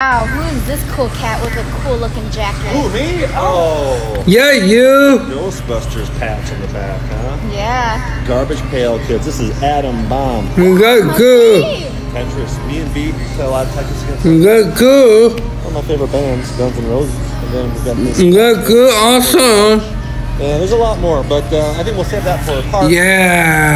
Wow, who is this cool cat with a cool looking jacket? Who, me? Oh. Yeah, you. Ghostbusters patch in the back, huh? Yeah. Garbage Pail Kids. This is Adam Bomb. Go, good. Oh, Tetris. Me and Vy play a lot of Tetris Go, go! good. one of my favorite bands, Guns N' Roses. And then we've got this. Good. Awesome. And there's a lot more, but uh, I think we'll save that for a part. Yeah.